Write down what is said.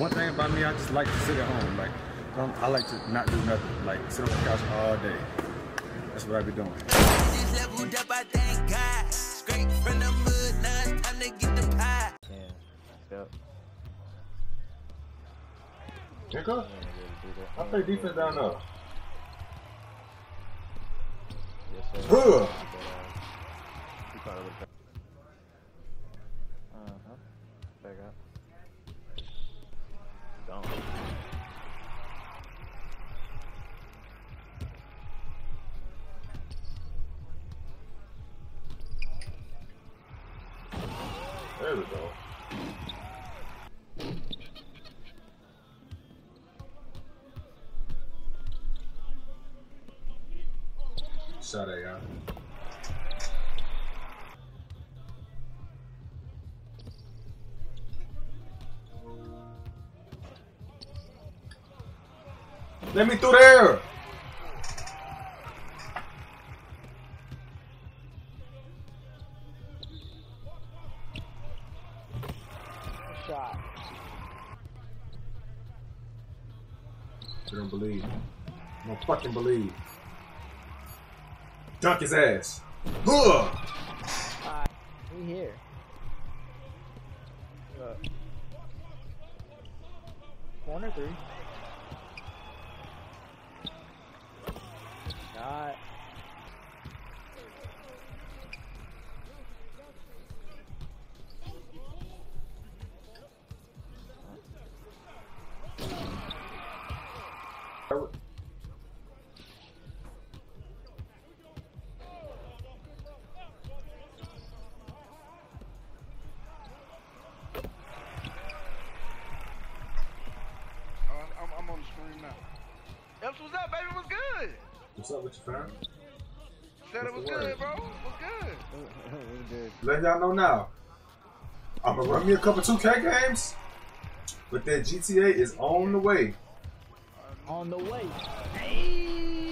one thing about me, I just like to sit at home. Like, um, I like to not do nothing. Like, sit on the couch all day. That's what I be doing. This I thank God. Straight from the mud, now it's time to get the pie. Yeah. Yep. Nigga, Yeah, really do that. I play defense down there. Yes, sir. Gone. There we go. Shot at y'all. Let me through there. Shot. You don't believe. You don't fucking believe. Dunk his ass. Ugh. We here. Look. Corner three. What's up, baby? What's good? What's up with your fam? Said it was the good, word? bro. What's good? we good. Let y'all know now. I'm gonna run me a couple 2K games, but that GTA is on the way on the way. Hey!